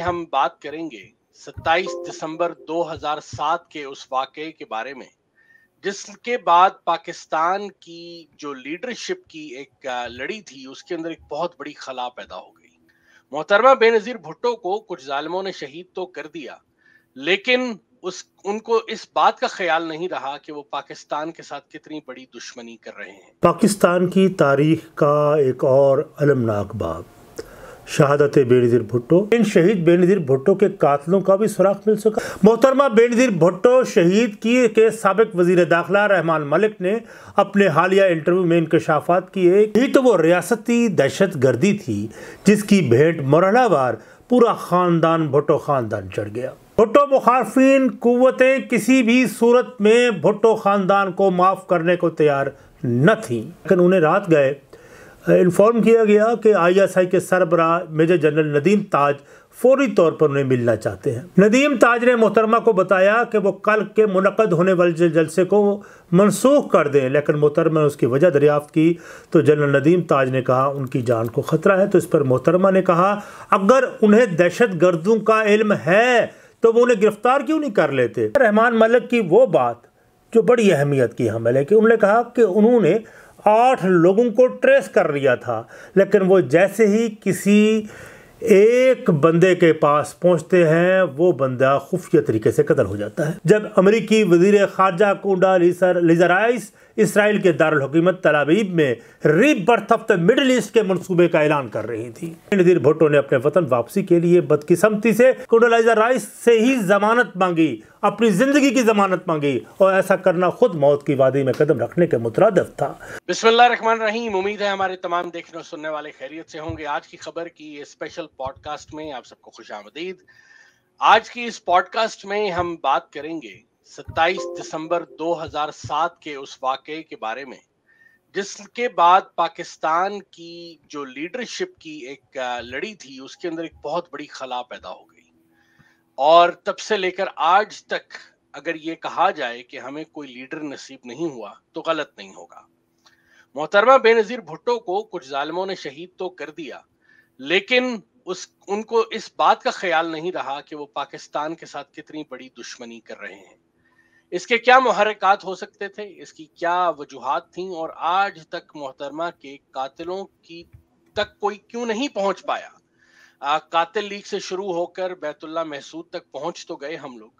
हम बात करेंगे 27 दिसंबर 2007 के उस वाकये के बारे में, जिसके बाद पाकिस्तान की जो लीडरशिप की एक लड़ी थी, उसके अंदर एक बहुत बड़ी खला पैदा हो गई। मोहतरमा बेनजीर भुट्टो को कुछ जालिमों ने शहीद तो कर दिया, लेकिन उस, उनको इस बात का ख्याल नहीं रहा कि वो पाकिस्तान के साथ कितनी बड़ी दुश्मनी कर रहे हैं। पाकिस्तान की तारीख का एक और अलमनाक बाब। शहादत बेनज़ीर भुट्टो। इन शहीद बेनज़ीर भुट्टो के कातलों का भी सुराख मिल सका। मोहतरमा बेनज़ीर भुट्टो शहीद की के सबक वज़ीर दाखिला रहमान मलिक ने अपने हालिया इंटरव्यू में इंकशाफात किए। यही तो वो रियासती दहशत गर्दी थी, जिसकी भेंट मरहलावार पूरा ख़ानदान, भुट्टो ख़ानदान चढ़ गया। भुट्टो मुखारफिन कुतें किसी भी सूरत में भुट्टो ख़ानदान को माफ़ करने को तैयार न थी। लेकिन उन्हें रात गए इन्फॉर्म किया गया कि आईएसआई के सरबरा मेजर जनरल नदीम ताज फौरी तौर पर उन्हें मिलना चाहते हैं। नदीम ताज ने मोहतरमा को बताया कि वो कल के मुनद होने वाले जलसे को मनसूख कर दें, लेकिन मोहतरमा ने उसकी वजह दरियाफ्त की। तो जनरल नदीम ताज ने कहा, उनकी जान को ख़तरा है। तो इस पर मोहतरमा ने कहा, अगर उन्हें दहशत गर्दों का इल्म है तो वो उन्हें गिरफ़्तार क्यों नहीं कर लेते? रहमान मलिक की वो बात, जो बड़ी अहमियत की हमल है कि उन्होंने कहा कि उन्होंने आठ लोगों को ट्रेस कर लिया था लेकिन वो जैसे ही किसी एक बंदे के पास पहुँचते हैं, वो बंदा खुफिया तरीके से कत्ल हो जाता है। जब अमरीकी वज़ीर खारजा कुंडा लिजराइस इसराइल के दारकूमत तलाबीब में rebirth of the Middle East के मनसूबे का ऐलान कर रही थी। नजीर भुट्टो ने अपने वतन वापसी के लिए बदकिस्मती से कुंडलाइजा राइस से ही जमानत मांगी, अपनी ज़िंदगी की जमानत मांगी और ऐसा करना खुद मौत की वादी में कदम रखने के मुतरदफ था। बिस्मिल्लाह रहमान रहीम, उम्मीद है हमारे तमाम देखने और सुनने वाले खैरियत से होंगे। आज की खबर की स्पेशल पॉडकास्ट में आप सबको खुश आमदीद। आज की इस पॉडकास्ट में हम बात करेंगे 27 दिसंबर 2007 के उस वाकये के बारे में, जिसके बाद पाकिस्तान की जो लीडरशिप की एक लड़ी थी, उसके अंदर एक बहुत बड़ी खला पैदा हो गई। और तब से लेकर आज तक अगर ये कहा जाए कि हमें कोई लीडर नसीब नहीं हुआ तो गलत नहीं होगा। मोहतरमा बेनजीर भुट्टो को कुछ जालमों ने शहीद तो कर दिया, लेकिन उस उनको इस बात का ख्याल नहीं रहा कि वो पाकिस्तान के साथ कितनी बड़ी दुश्मनी कर रहे हैं। इसके क्या मुहरकत हो सकते थे? इसकी क्या वजूहत थी? और आज तक मोहतरमा के कातिलों की तक कोई क्यों नहीं पहुँच पाया? आ, कातिल लीग से शुरू होकर बैतुल्ला महसूद तक पहुँच तो गए हम लोग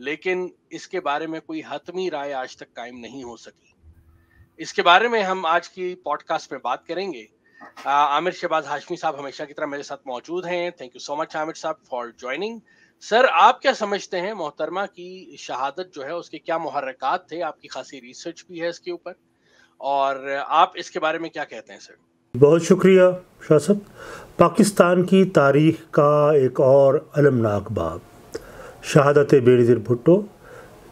लेकिन इसके बारे में कोई हतमी राय आज तक कायम नहीं हो सकी। इसके बारे में हम आज की पॉडकास्ट में बात करेंगे। आमिर शहबाज हाशमी साहब हमेशा की तरह मेरे साथ मौजूद हैं। Thank you so much Amir साहब फॉर ज्वाइनिंग सर आप क्या समझते हैं मोहतरमा की शहादत जो है, उसके क्या मुहरकत थे? आपकी खासी रिसर्च भी है इसके ऊपर। और आप इसके बारे में क्या कहते हैं सर बहुत शुक्रिया शासक पाकिस्तान की तारीख का एक और अलमनाक बाब। शहादत बेनज़ीर भुट्टो,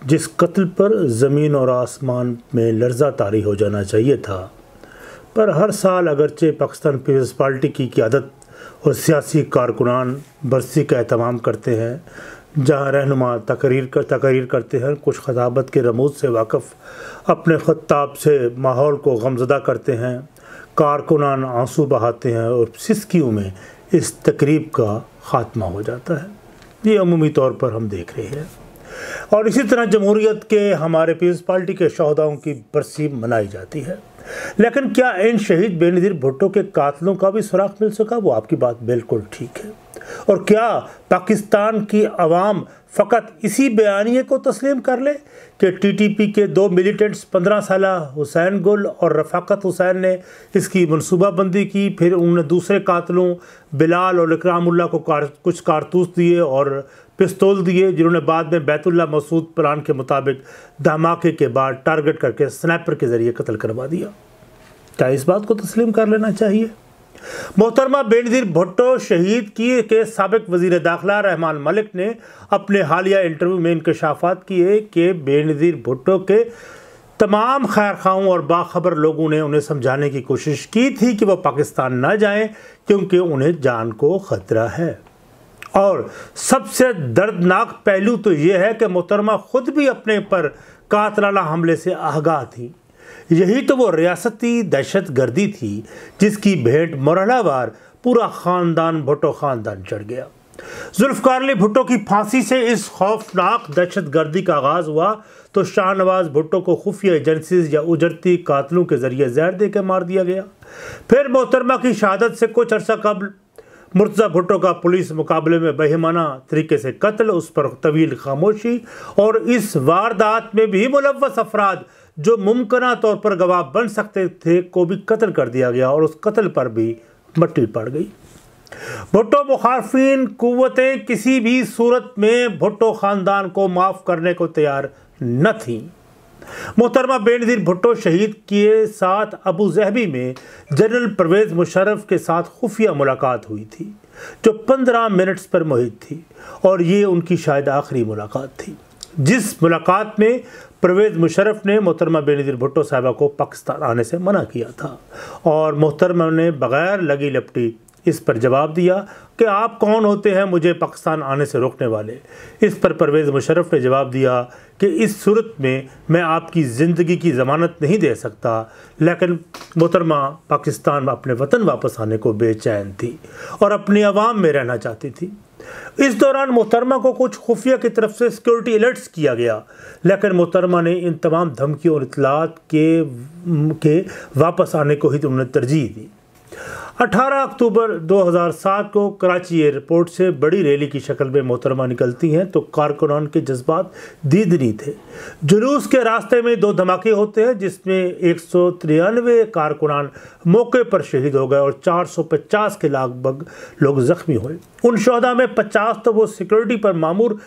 जिस कत्ल पर ज़मीन और आसमान में लर्जा तारी हो जाना चाहिए था पर हर साल अगरचे पाकिस्तान पीपल्स पार्टी की क्यादत और सियासी कारकुनान बरसी का अहतमाम करते हैं, जहाँ रहनुमा तकरीर कर, तकरीर करते हैं कुछ खजाबत के रमूज से वाकफ़ अपने ख़ताब से माहौल को गमजदा करते हैं। कारकुनान आँसू बहाते हैं और सिस्कियों में इस तकरीब का ख़ात्मा हो जाता है। ये अमूमी तौर पर हम देख रहे हैं। और इसी तरह जमहूरीत के हमारे पीपल्स पार्टी के शहदाओं की बरसी मनाई जाती है। लेकिन क्या इन शहीद बेनज़ीर भुट्टो के कातलों का भी सुराख मिल सका? वो आपकी बात बिल्कुल ठीक है। और क्या पाकिस्तान की आवाम फ़कत इसी बयानिए को तस्लीम कर ले कि टीटीपी के दो मिलिटेंट्स पंद्रह साल हुसैन गुल और रफ़ाकत हुसैन ने इसकी मनसूबाबंदी की फिर उन्होंने दूसरे कातलों बिलाल और इकरामुल्ला को कार, कुछ कारतूस दिए और पिस्तौल दिए, जिन्होंने बाद में बैतुल्ला मसूद प्लान के मुताबिक धमाके के बाद टारगेट करके स्नैपर के ज़रिए कत्ल करवा दिया। क्या इस बात को तस्लीम कर लेना चाहिए? मोहतरमा बेनजीर भुट्टो शहीद की के सबक वज़ीर दाखिला रहमान मलिक ने अपने हालिया इंटरव्यू में इंकशाफात किए कि बेनजीर भुट्टो के तमाम खैर खाओं और बाखबर लोगों ने उन्हें समझाने की कोशिश की थी कि वह पाकिस्तान न जाएँ, क्योंकि उन्हें जान को ख़तरा है। और सबसे दर्दनाक पहलू तो ये है कि मोहतरमा ख़ुद भी अपने पर कातलाना हमले से आगाह थी। यही तो वो रियासती दहशत गर्दी थी, जिसकी भेंट मरहलावार पूरा ख़ानदान, भुट्टो ख़ानदान चढ़ गया। जुल्फकार अली भुट्टो की फांसी से इस खौफनाक दहशत गर्दी का आगाज़ हुआ तो शाहनवाज भुट्टो को खुफिया एजेंसीज या उजरती कातलों के ज़रिए जहर देकर मार दिया गया। फिर मोहतरमा की शहादत से कुछ अर्सा कबल मुर्तज़ा भुट्टो का पुलिस मुकाबले में बेहमाना तरीके से कत्ल, उस पर तवील खामोशी और इस वारदात में भी मुलवस अफराद जो मुमकिन तौर पर गवाह बन सकते थे को भी कत्ल कर दिया गया और उस कत्ल पर भी मट्टी पड़ गई। भुट्टो मुखारफिन कुतें किसी भी सूरत में भुट्टो ख़ानदान को माफ़ करने को तैयार न थी। मोहतरमा बेनजीर भुट्टो शहीद के साथ अबू जहबी में जनरल परवेज़ मुशर्रफ के साथ खुफिया मुलाकात हुई थी, जो पंद्रह मिनट्स पर मुहित थी और ये उनकी शायद आखिरी मुलाकात थी। जिस मुलाकात में परवेज़ मुशरफ ने मोहतरमा बेनजीर भुट्टो साहबा को पाकिस्तान आने से मना किया था और मोहतरमा ने बग़ैर लगी लपटी इस पर जवाब दिया कि आप कौन होते हैं मुझे पाकिस्तान आने से रोकने वाले। इस पर परवेज़ मुशरफ ने जवाब दिया कि इस सूरत में मैं आपकी ज़िंदगी की ज़मानत नहीं दे सकता, लेकिन मोहतरमा पाकिस्तान अपने वतन वापस आने को बेचैन थी और अपनी आवाम में रहना चाहती थी। इस दौरान मोहतरमा को कुछ खुफिया की तरफ़ से सिक्योरिटी अलर्ट्स किया गया, लेकिन मोहतरमा ने इन तमाम धमकियों और इतलात के के वापस आने को ही उन्होंने तरजीह दी। 18 अक्टूबर 2007 को कराची एयरपोर्ट से बड़ी रैली की शक्ल में मोहतरमा निकलती हैं तो कारकुनान के जज्बात दीदनी थे। जुलूस के रास्ते में दो धमाके होते हैं, जिसमें एक सौ तिरानवे कारकुनान मौके पर शहीद हो गए और 450 के लगभग लोग जख्मी हुए। उन शहदा में 50 तो वो सिक्योरिटी पर मामूर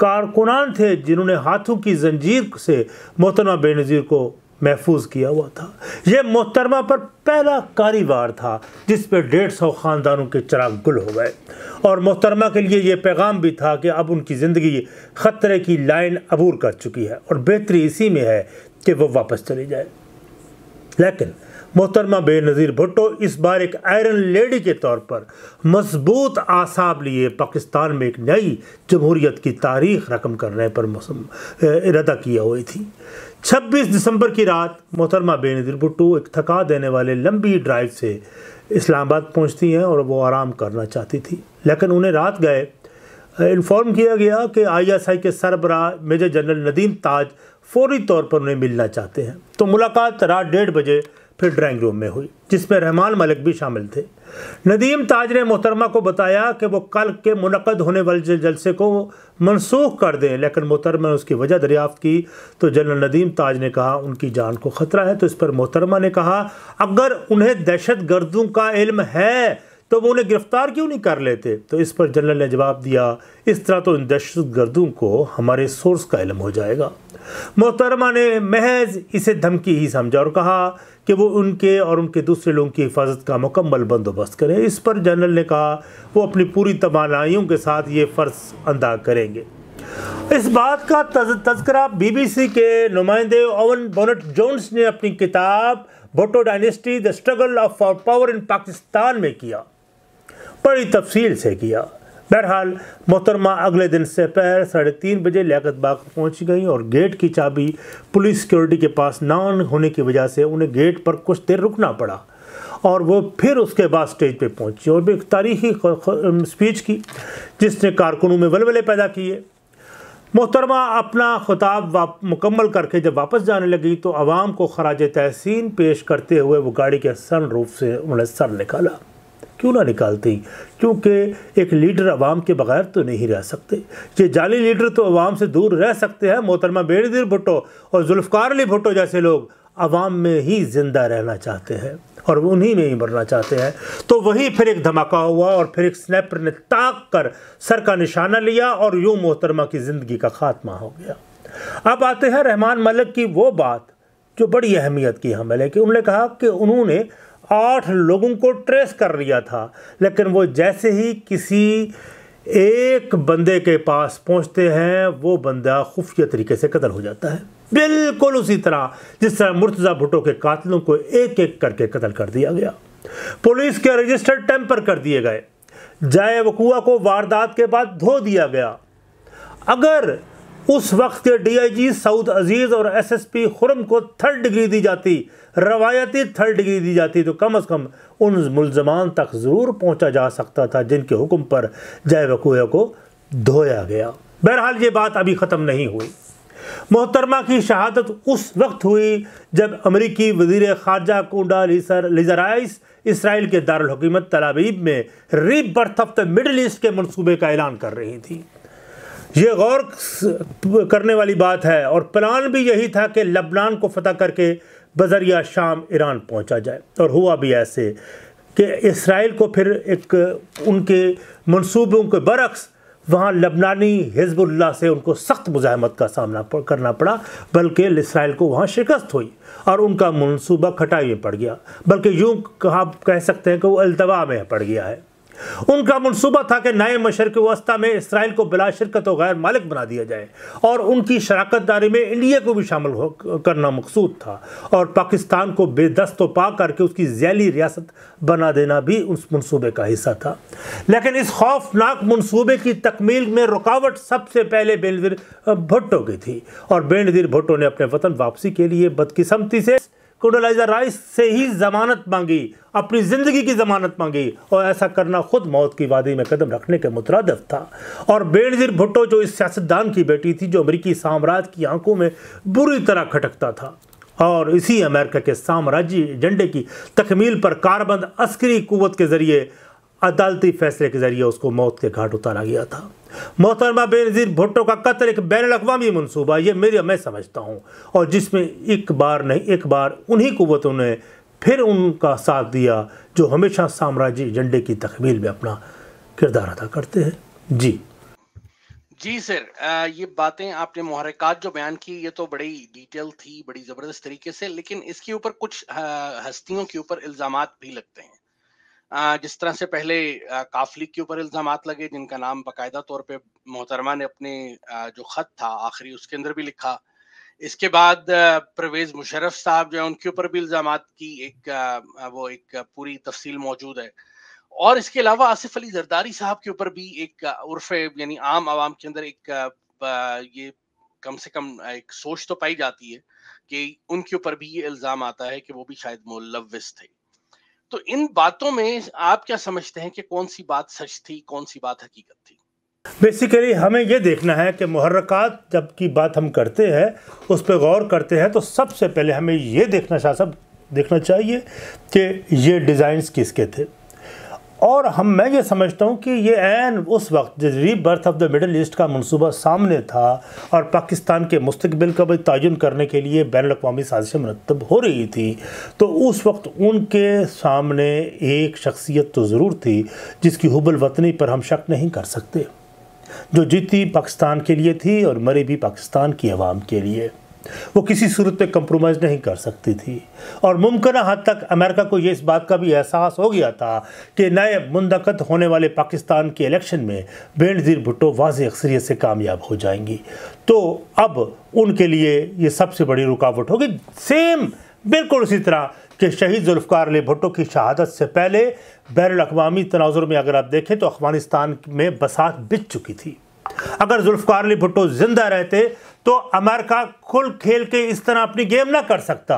कारकुनान थे, जिन्होंने हाथों की जंजीर से मोहतरमा बेनज़ीर को महफूज किया हुआ था। यह मोहतरमा पर पहला कारीवार था, जिस पर डेढ़ सौ ख़ानदानों के चराग गुल हो गए। और मोहतरमा के लिए यह पैगाम भी था कि अब उनकी ज़िंदगी ख़तरे की लाइन अबूर कर चुकी है और बेहतरी इसी में है कि वह वापस चली जाए। लेकिन मोहतरमा बेनज़ीर भुट्टो, इस बार एक आयरन लेडी के तौर पर मज़बूत आसाब लिए पाकिस्तान में एक नई जमहूरीत की तारीख रकम करने पर इरादा किया हुई थी। 26 दिसंबर की रात मोहतरमा बेनज़ीर भुट्टो एक थका देने वाले लंबी ड्राइव से इस्लामाबाद पहुँचती हैं और वो आराम करना चाहती थी। लेकिन उन्हें रात गए इन्फॉर्म किया गया कि आईएसआई के सरबरा मेजर जनरल नदीम ताज फौरी तौर पर उन्हें मिलना चाहते हैं। तो मुलाकात रात डेढ़ बजे फिर ड्राइंग रूम में हुई, जिसमें रहमान मलिक भी शामिल थे। नदीम ताज ने मोहतरमा को बताया कि वो कल के मुनद होने वाले जलसे को मनसूख कर दें, लेकिन मोहतरमा ने उसकी वजह दरियाफ्त की। तो जनरल नदीम ताज ने कहा, उनकी जान को ख़तरा है। तो इस पर मोहतरमा ने कहा, अगर उन्हें दहशत गर्दों का इल्म है तो वो उन्हें गिरफ़्तार क्यों नहीं कर लेते? तो इस पर जनरल ने जवाब दिया, इस तरह तो इन दहशत गर्दों को हमारे सोर्स का इलम हो जाएगा। मोहतरमा ने महज इसे धमकी ही समझा और कहा कि वो उनके और उनके दूसरे लोगों की हिफाजत का मुकम्मल बंदोबस्त करें। इस पर जनरल ने कहा, वो अपनी पूरी तमानाइयों के साथ ये फ़र्ज़ अदा करेंगे। इस बात का तस्करा बीबीसी के नुमाइंदे ओवन बोनट जोन्स ने अपनी किताब Bhutto dynasty, the struggle of power in Pakistan में किया। बड़ी तफसील से किया। बहरहाल, मोहतरमा अगले दिन से पैर साढ़े तीन बजे लियाकत बाग पहुँच गई और गेट की चाबी पुलिस सिक्योरिटी के पास ना होने की वजह से उन्हें गेट पर कुछ देर रुकना पड़ा और वो फिर उसके बाद स्टेज पे पहुँची और भी एक तारीखी स्पीच की, जिसने कारकुनों में वलवले पैदा किए। मोहतरमा अपना खिताब मुकम्मल करके जब वापस जाने लगी तो आवाम को खराज तहसीन पेश करते हुए वो गाड़ी के सन रूफ से उन्हें सर निकाला। क्यों ना निकालती? क्योंकि एक लीडर अवाम के बगैर तो नहीं रह सकते। ये जाली लीडर तो अवाम से दूर रह सकते हैं, मोहतरमा बेनज़ीर भुट्टो और जुल्फ़ार अली भुट्टो जैसे लोग अवाम में ही ज़िंदा रहना चाहते हैं और उन्हीं में ही मरना चाहते हैं। तो वही फिर एक धमाका हुआ और फिर एक स्नैपर ने ताक कर सर का निशाना लिया और यूँ मोहतरमा की ज़िंदगी का खात्मा हो गया। अब आते हैं रहमान मलिक की वो बात, जो बड़ी अहमियत की हमें है कि। उन्होंने कहा कि उन्होंने आठ लोगों को ट्रेस कर लिया था, लेकिन वो जैसे ही किसी एक बंदे के पास पहुँचते हैं, वो बंदा खुफिया तरीके से कत्ल हो जाता है। बिल्कुल उसी तरह, जिस तरह मुर्तज़ा भुट्टो के कातलों को एक एक करके कत्ल कर दिया गया। पुलिस के रजिस्टर टेम्पर कर दिए गए। जाए वकुआ को वारदात के बाद धो दिया गया। अगर उस वक्त के डीआईजी सऊद अज़ीज़ और एसएसपी खुरम को थर्ड डिग्री दी जाती, रवायती थर्ड डिग्री दी जाती तो कम अज़ कम उन मुलजमान तक ज़रूर पहुँचा जा सकता था, जिनके हुक्म पर जय वकूया को धोया गया। बहरहाल ये बात अभी ख़त्म नहीं हुई। मोहतरमा की शहादत उस वक्त हुई, जब अमरीकी वज़ीर खारजा कोंडा लिजराइस इसराइल के दारकूमत तलाबीब में rebirth of the Middle East के मनसूबे का ऐलान कर रही थी। ये गौर करने वाली बात है और प्लान भी यही था कि लबनान को फतह करके बजरिया शाम ईरान पहुँचा जाए। और हुआ भी ऐसे कि इसराइल को फिर एक उनके मंसूबों के बरक्स वहाँ लबनानी हिजबुल्ला से उनको सख्त मुजामत का सामना करना पड़ा, बल्कि इसराइल को वहाँ शिकस्त हुई और उनका मनसूबा खटाई में पड़ गया। बल्कि यूँ कहा कह सकते हैं कि वो अल्तवा में पड़ गया है। उनका मनसूबा था कि नए मशरक वस्ता में इसराइल को बिला शिरकत गैर मालिक बना दिया जाए और उनकी शराकत दारी में इंडिया को भी शामिल करना मकसूद था और पाकिस्तान को बेदस्त पा करके उसकी जैली रियासत बना देना भी उस मनसूबे का हिस्सा था। लेकिन इस खौफनाक मनसूबे की तकमील में रुकावट सबसे पहले बेनजीर भुट्टो की थी और बेनजीर भुट्टो ने अपने वतन वापसी के लिए बदकिस्मती से कोडोलाइजा राइस से ही जमानत मांगी, अपनी ज़िंदगी की ज़मानत मांगी और ऐसा करना खुद मौत की वादी में कदम रखने के मुतरदफ था। और बेनज़ीर भुट्टो जो इस सियासतदान की बेटी थी, जो अमरीकी साम्राज्य की आँखों में बुरी तरह खटकता था, और इसी अमेरिका के साम्राज्य एजेंडे की तकमील पर कारबंद अस्करी कुत के ज़रिए अदालती फैसले के ज़रिए उसको मौत के घाट उतारा गया था। मोहतरमा बेनज़ीर भुट्टो का कत्ल एक बैन अवी मनसूबा, ये मेरी, मैं समझता हूँ। और जिसमें एक बार नहीं, एक बार उन्हीं कुतों ने फिर उनका साथ दिया, जो हमेशा साम्राज्य एजेंडे की तकमील में अपना किरदार अदा करते हैं। जी। जी सर ये बातें आपने मुहरकत जो बयान की, ये तो बड़ी डिटेल थी, बड़ी ज़बरदस्त तरीके से, लेकिन इसके ऊपर कुछ हस्तियों के ऊपर इल्ज़ाम भी लगते हैं। जिस तरह से पहले काफली के ऊपर इल्ज़ाम लगे, जिनका नाम बाकायदा तौर पे मोहतरमा ने अपने जो खत था, आखिरी उसके अंदर भी लिखा। इसके बाद परवेज मुशरफ साहब जो है, उनके ऊपर भी इल्ज़ाम की एक वो एक पूरी तफसील मौजूद है। और इसके अलावा आसिफ अली जरदारी साहब के ऊपर भी एक उर्फ़, यानी आम आवाम के अंदर एक ये कम से कम एक सोच तो पाई जाती है कि उनके ऊपर भी ये इल्ज़ाम आता है कि वो भी शायद मुलविस थे। तो इन बातों में आप क्या समझते हैं कि कौन सी बात सच थी कौन सी बात हकीकत थी? बेसिकली हमें यह देखना है कि मुहर्रकात जब की बात हम करते हैं, उस पर गौर करते हैं तो सबसे पहले हमें यह देखना शाह साहब देखना चाहिए कि ये डिज़ाइंस किसके थे। और हम, मैं ये समझता हूँ कि ये एन उस वक्त rebirth of the Middle East का मनसूबा सामने था और पाकिस्तान के मुस्तबिल का भी तयन करने के लिए बैन अवी साजिशें मरतब हो रही थी तो उस वक्त उनके सामने एक शख्सियत तो ज़रूर थी जिसकी हुबल वतनी पर हम शक नहीं कर सकते, जो जीती पाकिस्तान के लिए थी और मरी भी पाकिस्तान की आवाम के लिए। वो किसी सूरत पे कंप्रोमाइज़ नहीं कर सकती थी। और मुमकिन हद तक अमेरिका को ये इस बात का भी एहसास हो गया था कि नए मुंदकत होने वाले पाकिस्तान के इलेक्शन में बेनज़ीर भुट्टो वाज अक्सरियत से कामयाब हो जाएँगी। तो अब उनके लिए ये सबसे बड़ी रुकावट होगी। सेम बिल्कुल उसी तरह कि शहीद जुल्फ़ार अली भुट्टो की शहादत से पहले बैर अवी तनाजुर में अगर आप देखें तो अफ़गानिस्तान में बसात बिच चुकी थी। अगर जुल्फ़ार अली भुट्टो ज़िंदा रहते तो अमेरिका खुल खेल के इस तरह अपनी गेम ना कर सकता।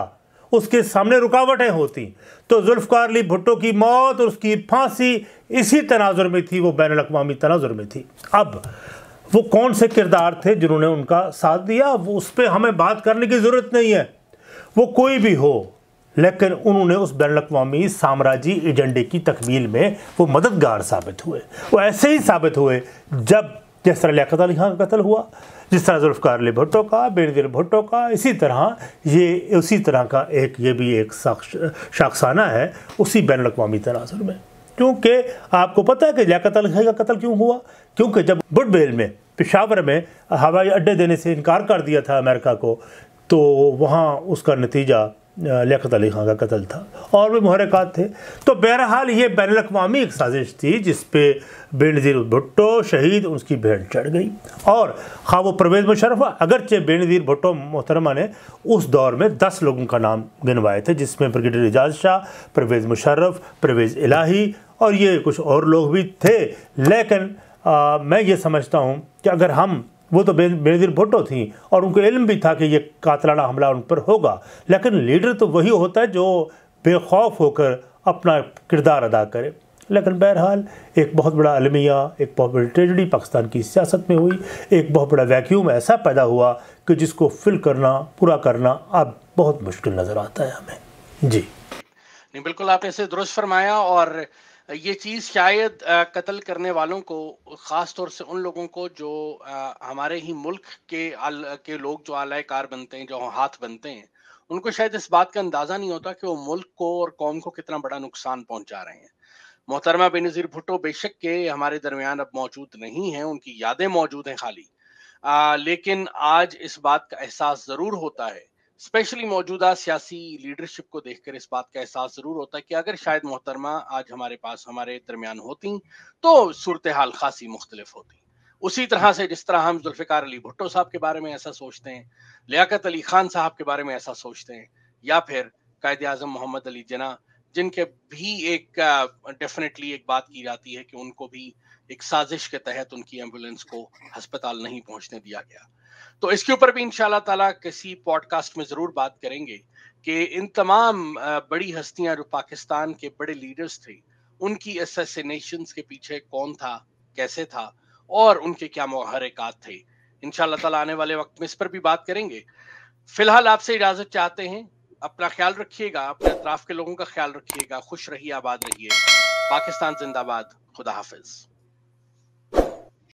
उसके सामने रुकावटें होती। तो जुल्फ़ार अली भुट्टो की मौत और उसकी फांसी इसी तनाजुर में थी, वो बैन अवी तनाजुर में थी। अब वो कौन से किरदार थे जिन्होंने उनका साथ दिया? वो उस पर हमें बात करने की ज़रूरत नहीं है। वो कोई भी हो, लेकिन उन्होंने उस बैन अवी साम्राज्य एजेंडे की तकमील में वो मददगार साबित हुए। वो ऐसे ही साबित हुए जब जिस तरह लियात अली खान का कत्ल हुआ। जिस तरह जुल्फ़ार अली भुट्टो का बेनज़ीर भुट्टो का इसी तरह ये, उसी तरह का एक, ये भी एक शाखसाना है, उसी बैन अवी तनासर में। क्योंकि आपको पता है कि लियात अली खान का कत्ल क्यों हुआ? क्योंकि जब बुडबेल में, पिशावर में हवाई अड्डे देने से इनकार कर दिया था अमेरिका को तो वहाँ उसका नतीजा लियात अली खान का कत्ल था। और भी महरक़ात थे। तो बहरहाल ये बैन अवी एक साजिश थी जिस पे बेनज़ीर भुट्टो शहीद उसकी भेंट चढ़ गई। और ख़ा वो परवेज़ मुशरफ अगरचे बेनज़ीर भुट्टो मोहतरमा ने उस दौर में दस लोगों का नाम गिनवाए थे जिसमें ब्रिगेडियर एजाज शाह परवेज़ मुशर्रफ परवेज़ इलाही और ये कुछ और लोग भी थे। लेकिन आ, मैं ये समझता हूँ कि अगर हम वो तो बेनजीर भुट्टो थी और उनको इल्म भी था कि ये कातलाना हमला उन पर होगा। लेकिन लीडर तो वही होता है जो बेखौफ होकर अपना किरदार अदा करे। लेकिन बहरहाल, एक बहुत बड़ा अलमिया, एक बहुत बड़ी ट्रेजडी पाकिस्तान की सियासत में हुई। एक बहुत बड़ा वैक्यूम ऐसा पैदा हुआ कि जिसको फिल करना, पूरा करना अब बहुत मुश्किल नज़र आता है हमें। जी। नहीं, बिल्कुल आपने इसे दुरुस्त फरमाया और ये चीज़ शायद कत्ल करने वालों को ख़ास तौर से उन लोगों को जो हमारे ही मुल्क के आल, के लोग जो आलाय कार बनते हैं जो हाथ बनते हैं उनको शायद इस बात का अंदाज़ा नहीं होता कि वो मुल्क को और कौम को कितना बड़ा नुकसान पहुँचा रहे हैं। मोहतरमा बेनज़ीर भुट्टो बेशक के हमारे दरमियान अब मौजूद नहीं है उनकी यादें मौजूद हैं खाली। आ, लेकिन आज इस बात का एहसास ज़रूर होता है स्पेशली मौजूदा सियासी लीडरशिप को देखकर इस बात का एहसास ज़रूर होता है कि अगर शायद मोहतरमा आज हमारे पास, हमारे दरमियान होती तो सूरत हाल खासी मुख्तलिफ़ होती। उसी तरह से जिस तरह हम जुल्फ़िकार अली भुट्टो साहब के बारे में ऐसा सोचते हैं, लियाकत अली खान साहब के बारे में ऐसा सोचते हैं, या फिर कायद अजम मोहम्मद अली जना, जिनके भी एक डेफिनेटली एक बात की जाती है कि उनको भी एक साजिश के तहत उनकी एंबुलेंस को अस्पताल नहीं पहुँचने दिया गया। तो इसके ऊपर भी इंशाल्लाह ताला किसी पॉडकास्ट में ज़रूर बात करेंगे कि इन तमाम बड़ी हस्तियाँ जो पाकिस्तान के बड़े लीडर्स थे, उनकी असैसिनेशन के पीछे कौन था, कैसे था, और उनके क्या महरक़ात थे। इंशाल्लाह ताला आने वाले वक्त में इस पर भी बात करेंगे। फ़िलहाल आपसे इजाज़त चाहते हैं, अपना ख्याल रखिएगा, अपने अतराफ के लोगों का ख्याल रखिएगा, खुश रहिए, आबाद रहिए। पाकिस्तान जिंदाबाद, खुदा हाफिज़।